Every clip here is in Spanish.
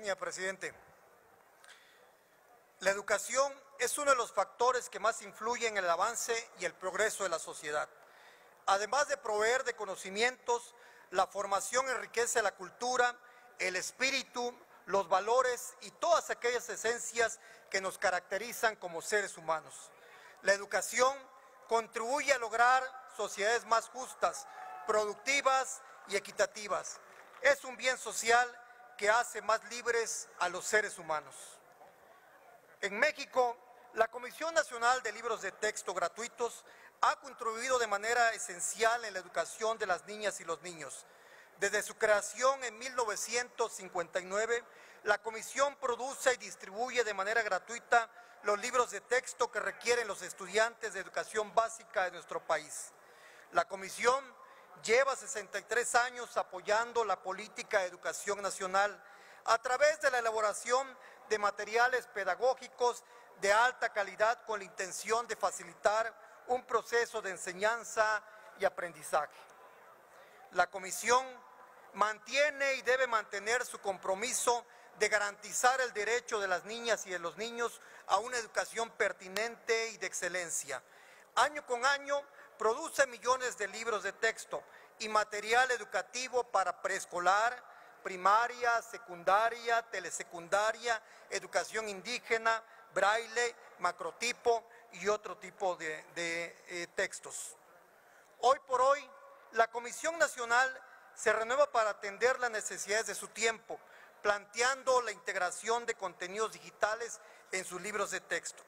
Señor presidente. La educación es uno de los factores que más influyen en el avance y el progreso de la sociedad. Además de proveer de conocimientos, la formación enriquece la cultura, el espíritu, los valores y todas aquellas esencias que nos caracterizan como seres humanos. La educación contribuye a lograr sociedades más justas, productivas y equitativas. Es un bien social que hace más libres a los seres humanos. En México, la Comisión Nacional de Libros de Texto Gratuitos ha contribuido de manera esencial en la educación de las niñas y los niños. Desde su creación en 1959, la Comisión produce y distribuye de manera gratuita los libros de texto que requieren los estudiantes de educación básica de nuestro país. La Comisión lleva 63 años apoyando la política de educación nacional a través de la elaboración de materiales pedagógicos de alta calidad con la intención de facilitar un proceso de enseñanza y aprendizaje. La Comisión mantiene y debe mantener su compromiso de garantizar el derecho de las niñas y de los niños a una educación pertinente y de excelencia. Año con año produce millones de libros de texto y material educativo para preescolar, primaria, secundaria, telesecundaria, educación indígena, braille, macrotipo y otro tipo de, eh, textos. Hoy por hoy, la Comisión Nacional se renueva para atender las necesidades de su tiempo, planteando la integración de contenidos digitales en sus libros de texto.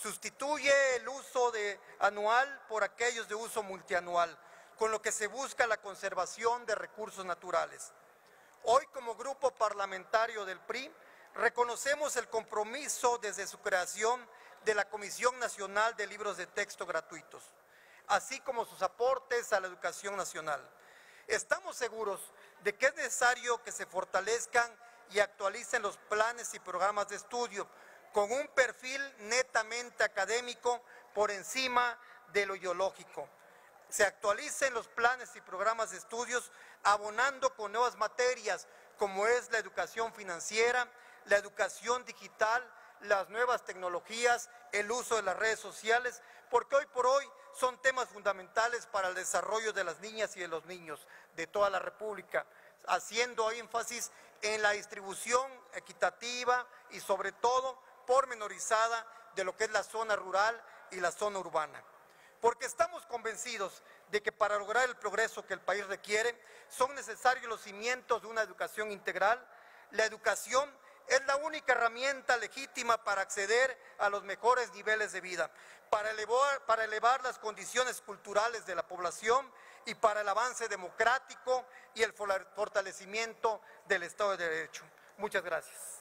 Sustituye el uso de anual por aquellos de uso multianual, con lo que se busca la conservación de recursos naturales. Hoy como grupo parlamentario del PRI reconocemos el compromiso desde su creación de la Comisión Nacional de Libros de Texto Gratuitos, así como sus aportes a la educación nacional. Estamos seguros de que es necesario que se fortalezcan y actualicen los planes y programas de estudio con un perfil netamente académico por encima de lo ideológico. Se actualicen los planes y programas de estudios abonando con nuevas materias como es la educación financiera, la educación digital, las nuevas tecnologías, el uso de las redes sociales, porque hoy por hoy son temas fundamentales para el desarrollo de las niñas y de los niños de toda la República, haciendo énfasis en la distribución equitativa y sobre todo pormenorizada de lo que es la zona rural y la zona urbana. Porque estamos convencidos de que para lograr el progreso que el país requiere son necesarios los cimientos de una educación integral. La educación es la única herramienta legítima para acceder a los mejores niveles de vida, para elevar, para elevar las condiciones culturales de la población y para el avance democrático y el fortalecimiento del Estado de Derecho. Muchas gracias.